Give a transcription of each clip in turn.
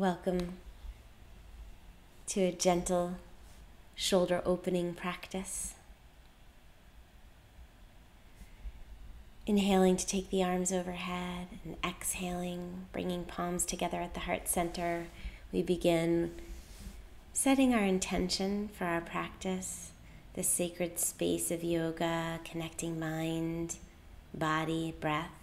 Welcome to a gentle shoulder opening practice. Inhaling to take the arms overhead and exhaling, bringing palms together at the heart center. We begin setting our intention for our practice, the sacred space of yoga, connecting mind, body, breath.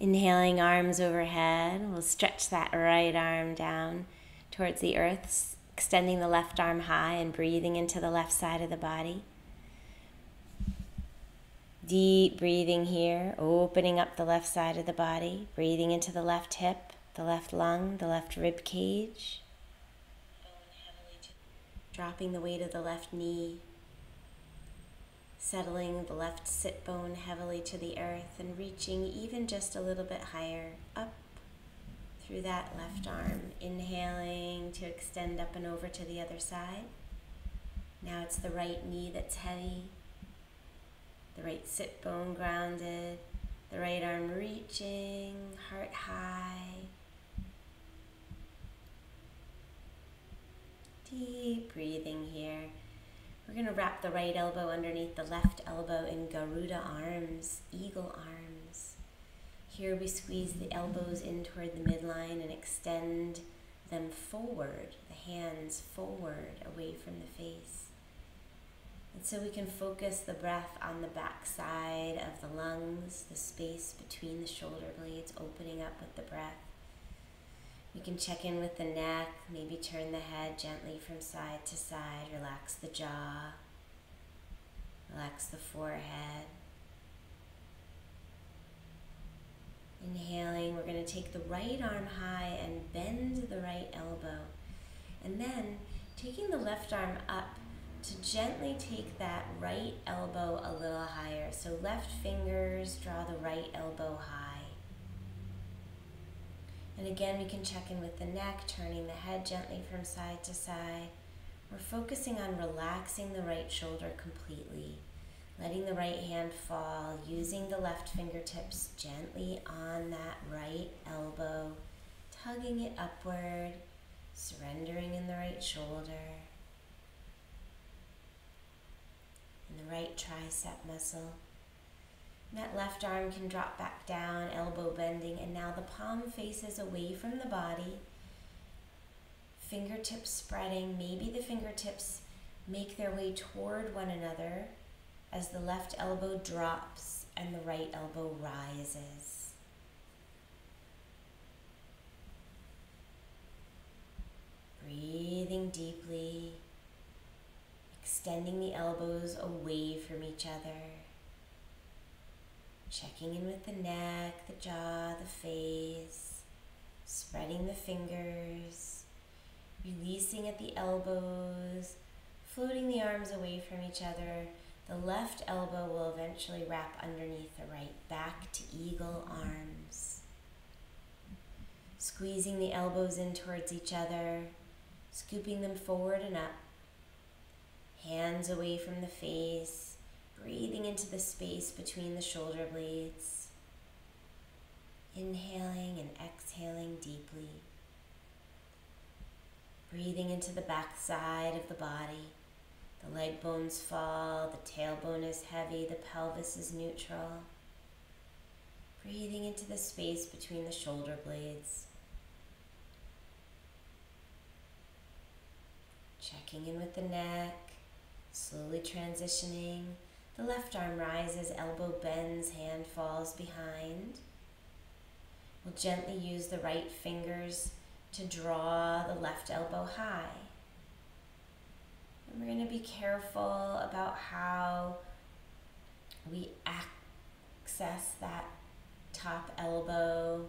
Inhaling arms overhead, we'll stretch that right arm down towards the earth, extending the left arm high and breathing into the left side of the body. Deep breathing here, opening up the left side of the body, breathing into the left hip, the left lung, the left rib cage. Dropping the weight of the left knee settling the left sit bone heavily to the earth and reaching even just a little bit higher up through that left arm. Inhaling to extend up and over to the other side. Now it's the right knee that's heavy, the right sit bone grounded, the right arm reaching, heart high. Deep breathing here. We're going to wrap the right elbow underneath the left elbow in Garuda arms, eagle arms. Here we squeeze the elbows in toward the midline and extend them forward, the hands forward away from the face. And so we can focus the breath on the back side of the lungs, the space between the shoulder blades, opening up with the breath. You can check in with the neck, maybe turn the head gently from side to side, relax the jaw, relax the forehead. Inhaling, we're going to take the right arm high and bend the right elbow. And then taking the left arm up to gently take that right elbow a little higher. So left fingers draw the right elbow high. And again, we can check in with the neck, turning the head gently from side to side. We're focusing on relaxing the right shoulder completely, letting the right hand fall, using the left fingertips gently on that right elbow, tugging it upward, surrendering in the right shoulder, and the right tricep muscle. That left arm can drop back down, elbow bending, and now the palm faces away from the body. Fingertips spreading. Maybe the fingertips make their way toward one another as the left elbow drops and the right elbow rises. Breathing deeply, extending the elbows away from each other. Checking in with the neck, the jaw, the face, spreading the fingers, releasing at the elbows, floating the arms away from each other. The left elbow will eventually wrap underneath the right, back to eagle arms. Squeezing the elbows in towards each other, scooping them forward and up. Hands away from the face, breathing into the space between the shoulder blades, inhaling and exhaling deeply, breathing into the back side of the body. The leg bones fall, the tailbone is heavy, the pelvis is neutral. Breathing into the space between the shoulder blades. Checking in with the neck, slowly transitioning the left arm rises, elbow bends, hand falls behind. We'll gently use the right fingers to draw the left elbow high. And we're going to be careful about how we access that top elbow,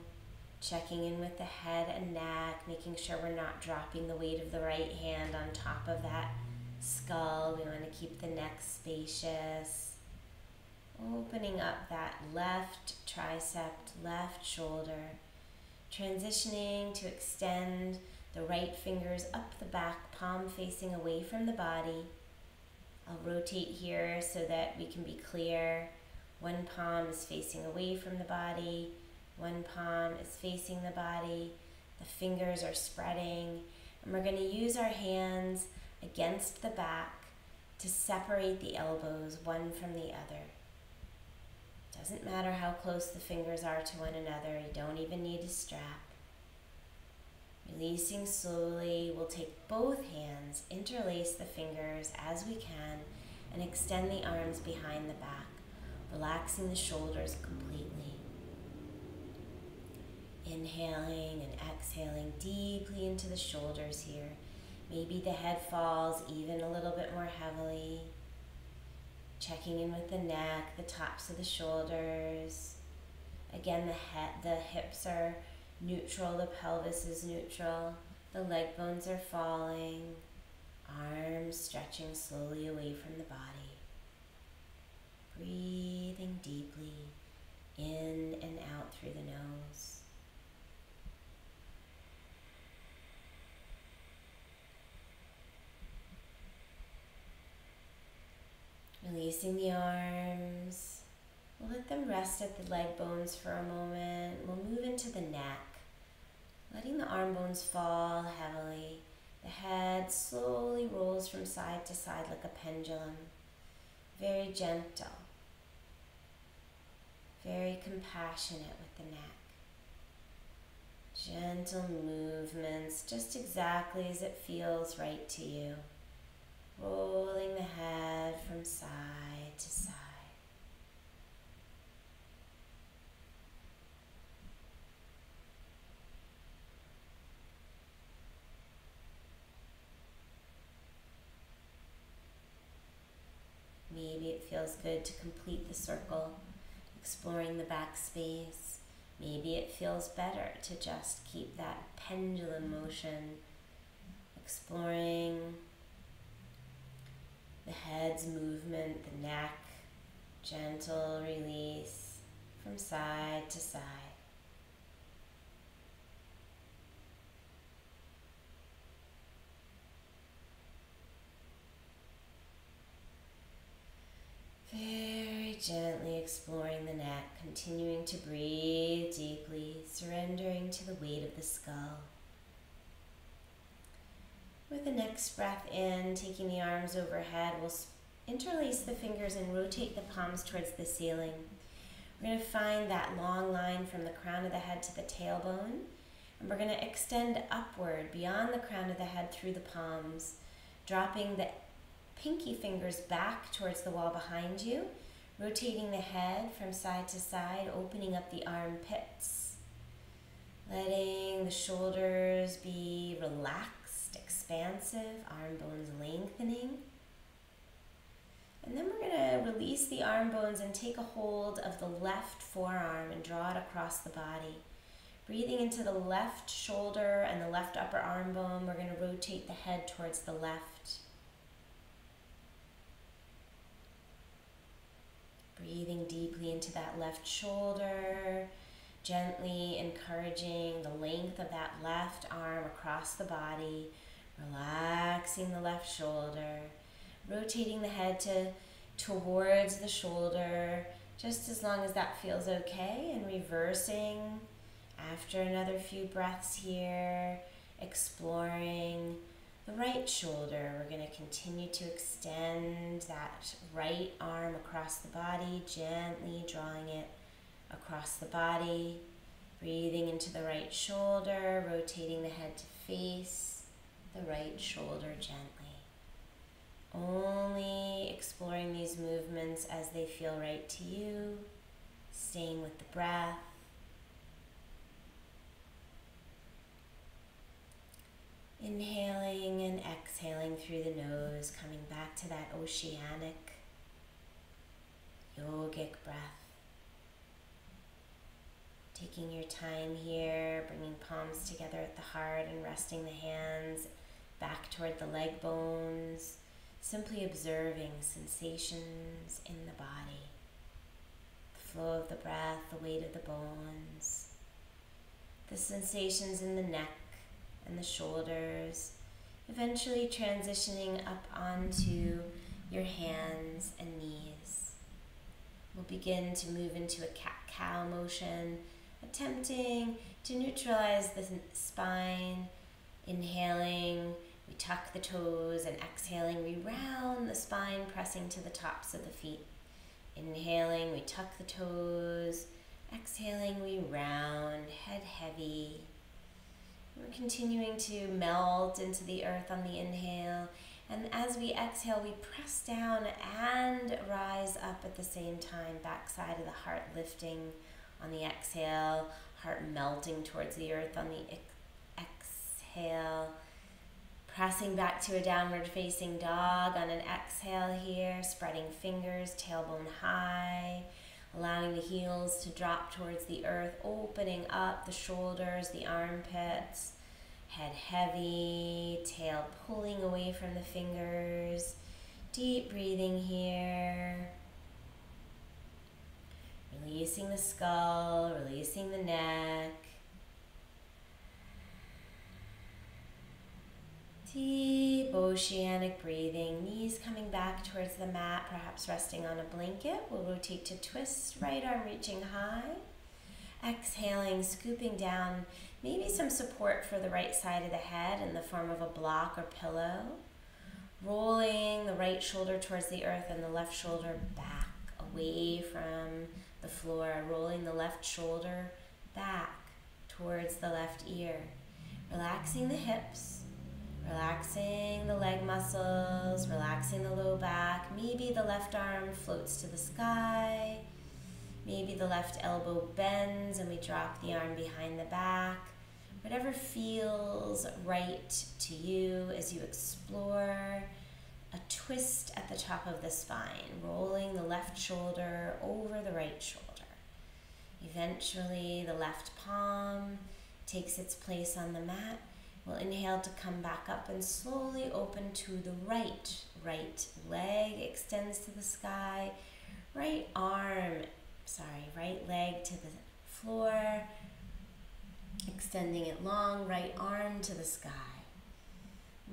checking in with the head and neck, making sure we're not dropping the weight of the right hand on top of that skull. We want to keep the neck spacious. Opening up that left tricep, left shoulder. Transitioning to extend the right fingers up the back, palm facing away from the body. I'll rotate here so that we can be clear. One palm is facing away from the body, one palm is facing the body. The fingers are spreading, and we're going to use our hands against the back to separate the elbows one from the other. Doesn't matter how close the fingers are to one another, you don't even need a strap. Releasing slowly, we'll take both hands, interlace the fingers as we can, and extend the arms behind the back, relaxing the shoulders completely. Inhaling and exhaling deeply into the shoulders here. Maybe the head falls even a little bit more heavily. Checking in with the neck, the tops of the shoulders. Again, the head, the hips are neutral, the pelvis is neutral, the leg bones are falling, arms stretching slowly away from the body. Breathing deeply in and out through the nose. Releasing the arms. We'll let them rest at the leg bones for a moment. We'll move into the neck, letting the arm bones fall heavily. The head slowly rolls from side to side like a pendulum. Very gentle, very compassionate with the neck. Gentle movements, just exactly as it feels right to you rolling the head from side to side. Maybe it feels good to complete the circle, exploring the back space. Maybe it feels better to just keep that pendulum motion, exploring the head's movement, the neck, gentle release from side to side. Very gently exploring the neck, continuing to breathe deeply, surrendering to the weight of the skull. With the next breath in, taking the arms overhead, we'll interlace the fingers and rotate the palms towards the ceiling. We're going to find that long line from the crown of the head to the tailbone. And we're going to extend upward beyond the crown of the head through the palms, dropping the pinky fingers back towards the wall behind you, rotating the head from side to side, opening up the armpits, letting the shoulders be relaxed expansive, arm bones lengthening. And then we're going to release the arm bones and take a hold of the left forearm and draw it across the body. Breathing into the left shoulder and the left upper arm bone, we're going to rotate the head towards the left. Breathing deeply into that left shoulder, gently encouraging the length of that left arm across the body, Relaxing the left shoulder, rotating the head to towards the shoulder, just as long as that feels okay, and reversing after another few breaths here, exploring the right shoulder. We're going to continue to extend that right arm across the body, gently drawing it across the body. Breathing into the right shoulder, rotating the head to face the right shoulder gently. Only exploring these movements as they feel right to you, staying with the breath. Inhaling and exhaling through the nose, coming back to that oceanic, yogic breath. Taking your time here, bringing palms together at the heart and resting the hands back toward the leg bones, simply observing sensations in the body, the flow of the breath, the weight of the bones, the sensations in the neck and the shoulders, eventually transitioning up onto your hands and knees. We'll begin to move into a cat cow motion, attempting to neutralize the spine. Inhaling, we tuck the toes, and exhaling, we round the spine, pressing to the tops of the feet. Inhaling, we tuck the toes. Exhaling, we round, head heavy. We're continuing to melt into the earth on the inhale. And as we exhale, we press down and rise up at the same time. Backside of the heart lifting on the exhale, heart melting towards the earth on the exhale. Pressing back to a downward facing dog on an exhale here, spreading fingers, tailbone high, allowing the heels to drop towards the earth, opening up the shoulders, the armpits, head heavy, tail pulling away from the fingers. Deep breathing here. Releasing the skull, releasing the neck. Deep oceanic breathing, knees coming back towards the mat, perhaps resting on a blanket. We'll rotate to twist, right arm reaching high. Exhaling, scooping down, maybe some support for the right side of the head in the form of a block or pillow. Rolling the right shoulder towards the earth and the left shoulder back away from the floor. Rolling the left shoulder back towards the left ear. Relaxing the hips Relaxing the leg muscles, relaxing the low back. Maybe the left arm floats to the sky. Maybe the left elbow bends and we drop the arm behind the back. Whatever feels right to you as you explore a twist at the top of the spine, rolling the left shoulder over the right shoulder. Eventually, the left palm takes its place on the mat We'll inhale to come back up and slowly open to the right. Right leg extends to the sky. Right arm, sorry, right leg to the floor. Extending it long, right arm to the sky.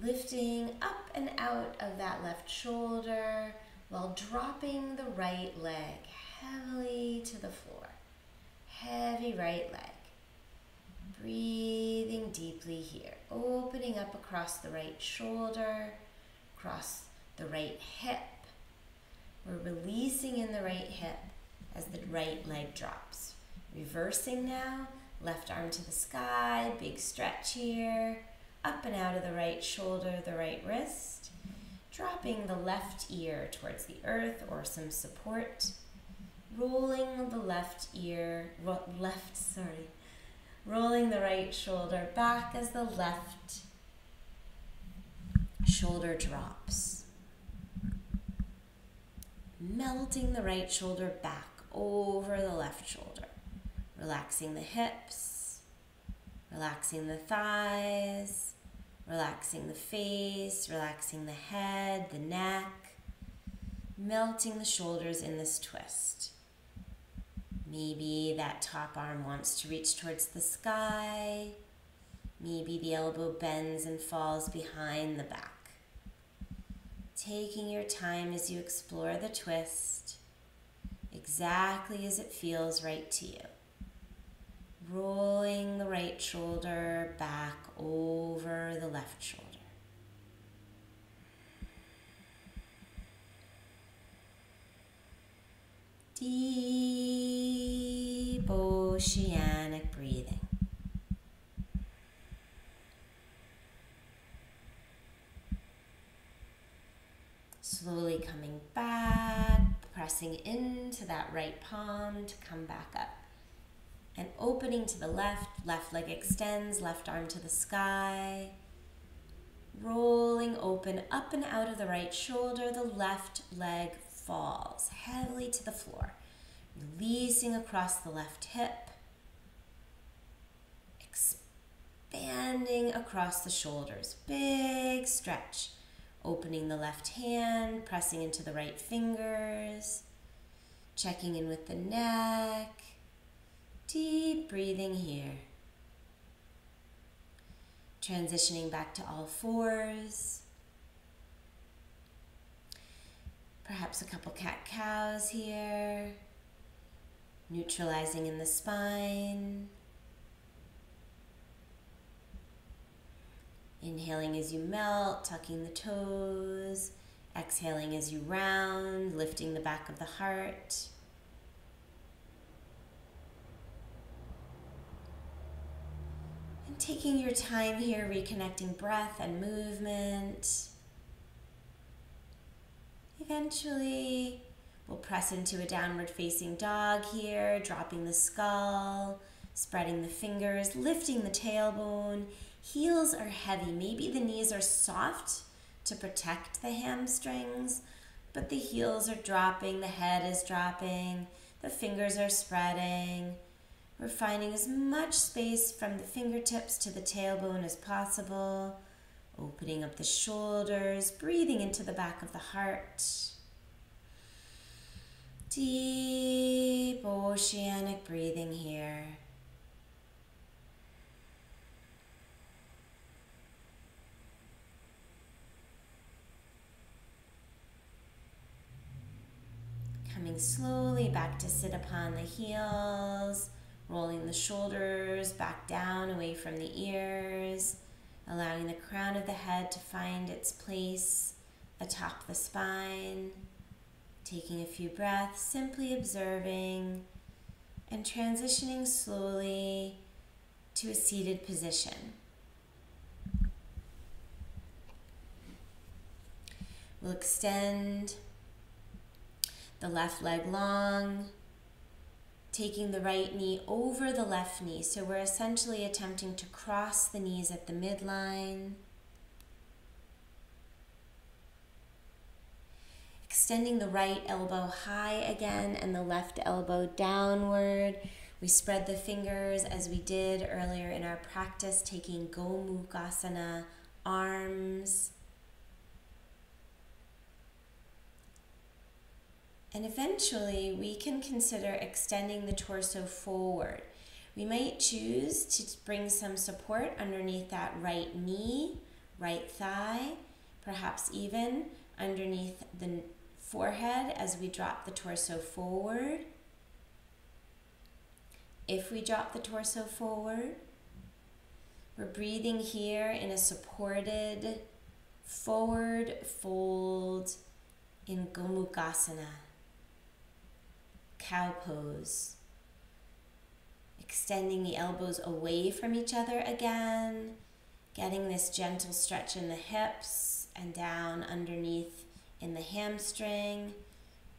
Lifting up and out of that left shoulder while dropping the right leg heavily to the floor. Heavy right leg. Breathing deeply here, opening up across the right shoulder, across the right hip. We're releasing in the right hip as the right leg drops. Reversing now, left arm to the sky, big stretch here, up and out of the right shoulder, the right wrist, dropping the left ear towards the earth or some support, rolling the left ear, left, sorry, rolling the right shoulder back as the left shoulder drops. Melting the right shoulder back over the left shoulder. Relaxing the hips, relaxing the thighs, relaxing the face, relaxing the head, the neck, melting the shoulders in this twist. Maybe that top arm wants to reach towards the sky. Maybe the elbow bends and falls behind the back. Taking your time as you explore the twist, exactly as it feels right to you. Rolling the right shoulder back over the left shoulder. Deep oceanic breathing. Slowly coming back, pressing into that right palm to come back up. And opening to the left, left leg extends, left arm to the sky. Rolling open up and out of the right shoulder, the left leg falls heavily to the floor, releasing across the left hip, expanding across the shoulders. Big stretch. Opening the left hand, pressing into the right fingers, checking in with the neck. Deep breathing here. Transitioning back to all fours. Perhaps a couple cat cows here. neutralizing in the spine. Inhaling as you melt, tucking the toes. Exhaling as you round, lifting the back of the heart. And taking your time here, reconnecting breath and movement. Eventually, we'll press into a downward facing dog here, dropping the skull, spreading the fingers, lifting the tailbone. Heels are heavy. Maybe the knees are soft to protect the hamstrings, but the heels are dropping, the head is dropping, the fingers are spreading. We're finding as much space from the fingertips to the tailbone as possible, opening up the shoulders, breathing into the back of the heart. Deep oceanic breathing here. Coming slowly back to sit upon the heels, rolling the shoulders back down away from the ears, allowing the crown of the head to find its place atop the spine. Taking a few breaths, simply observing and transitioning slowly to a seated position. We'll extend the left leg long, taking the right knee over the left knee. So we're essentially attempting to cross the knees at the midline. Extending the right elbow high again and the left elbow downward. We spread the fingers as we did earlier in our practice, taking Gomukhasana, arms And eventually, we can consider extending the torso forward. We might choose to bring some support underneath that right knee, right thigh, perhaps even underneath the forehead as we drop the torso forward. If we drop the torso forward, we're breathing here in a supported forward fold in Gomukhasana cow pose. Extending the elbows away from each other again, getting this gentle stretch in the hips and down underneath in the hamstring.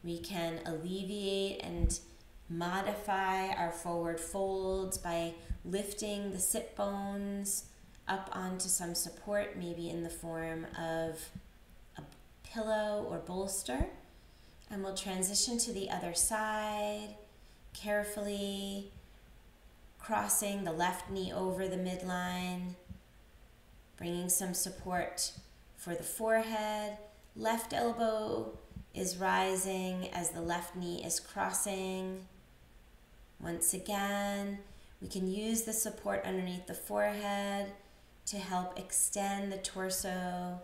We can alleviate and modify our forward folds by lifting the sit bones up onto some support, maybe in the form of a pillow or bolster. And we'll transition to the other side, carefully crossing the left knee over the midline, bringing some support for the forehead. Left elbow is rising as the left knee is crossing. Once again, we can use the support underneath the forehead to help extend the torso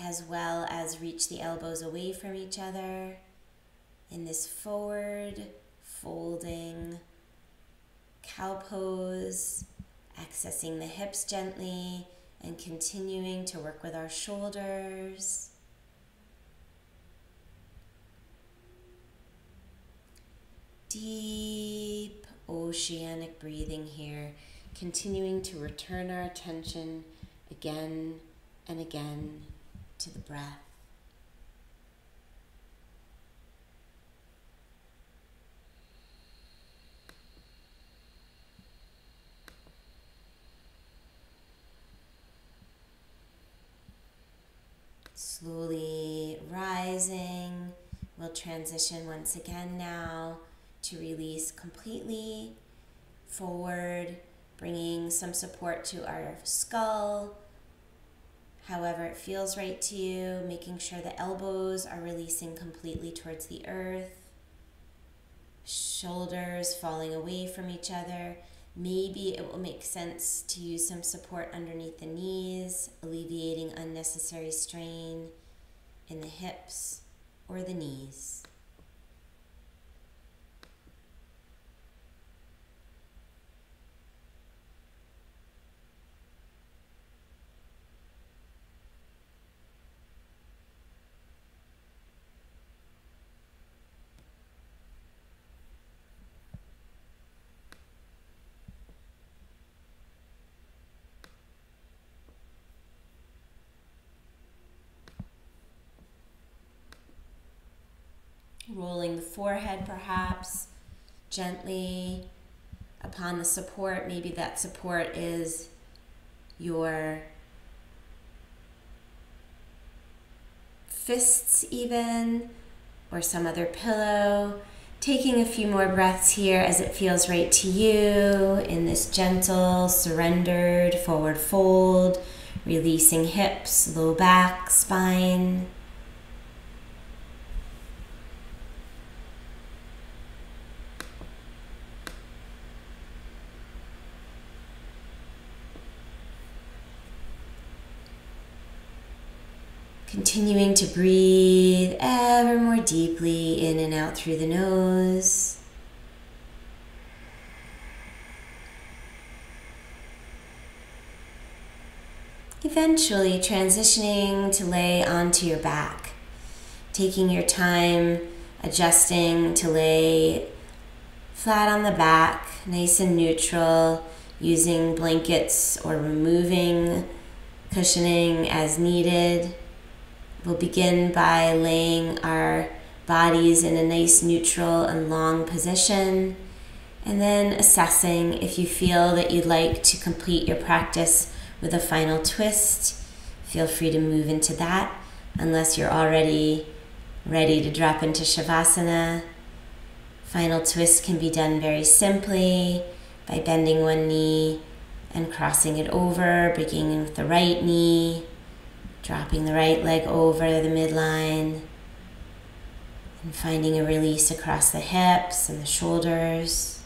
as well as reach the elbows away from each other in this forward folding cow pose, accessing the hips gently and continuing to work with our shoulders. Deep oceanic breathing here, continuing to return our attention again and again to the breath. Slowly rising. We'll transition once again now to release completely forward, bringing some support to our skull. However, it feels right to you, making sure the elbows are releasing completely towards the earth, shoulders falling away from each other, Maybe it will make sense to use some support underneath the knees, alleviating unnecessary strain in the hips or the knees. Rolling the forehead perhaps gently upon the support. Maybe that support is your fists, even, or some other pillow. Taking a few more breaths here as it feels right to you in this gentle, surrendered forward fold, releasing hips, low back, spine. Continuing to breathe ever more deeply in and out through the nose. Eventually transitioning to lay onto your back, taking your time adjusting to lay flat on the back, nice and neutral, using blankets or removing cushioning as needed. We'll begin by laying our bodies in a nice neutral and long position and then assessing if you feel that you'd like to complete your practice with a final twist. Feel free to move into that unless you're already ready to drop into Shavasana. Final twist can be done very simply by bending one knee and crossing it over, beginning with the right knee dropping the right leg over the midline and finding a release across the hips and the shoulders.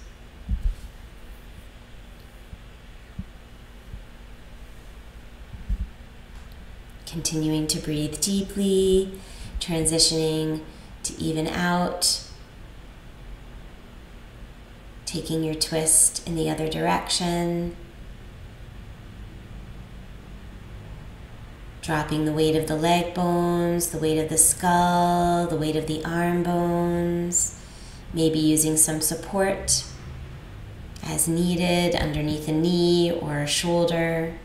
Continuing to breathe deeply, transitioning to even out, taking your twist in the other direction. Dropping the weight of the leg bones, the weight of the skull, the weight of the arm bones, maybe using some support as needed underneath a knee or a shoulder.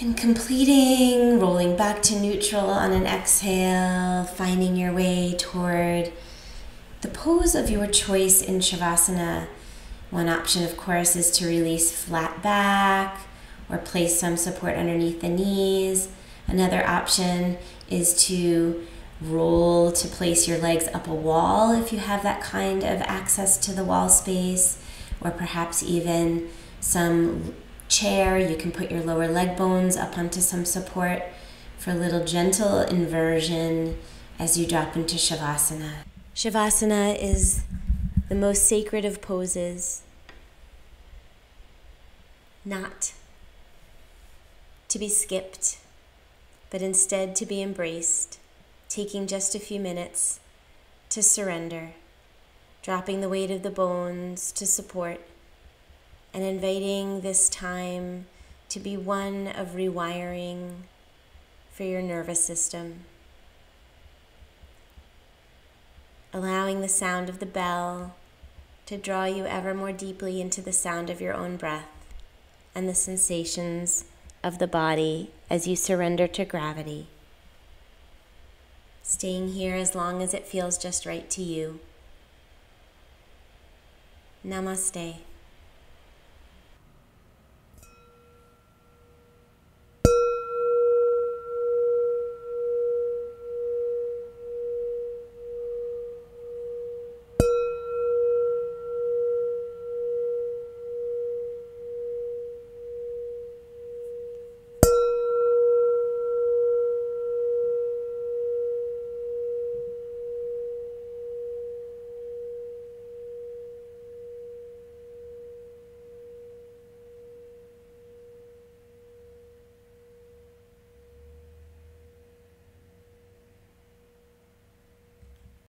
And completing, rolling back to neutral on an exhale, finding your way toward the pose of your choice in Shavasana. One option, of course, is to release flat back or place some support underneath the knees. Another option is to roll to place your legs up a wall if you have that kind of access to the wall space, or perhaps even some chair. You can put your lower leg bones up onto some support for a little gentle inversion as you drop into Shavasana. Shavasana is the most sacred of poses, not to be skipped, but instead to be embraced, taking just a few minutes to surrender, dropping the weight of the bones to support, and inviting this time to be one of rewiring for your nervous system. Allowing the sound of the bell to draw you ever more deeply into the sound of your own breath and the sensations of the body as you surrender to gravity. Staying here as long as it feels just right to you. Namaste.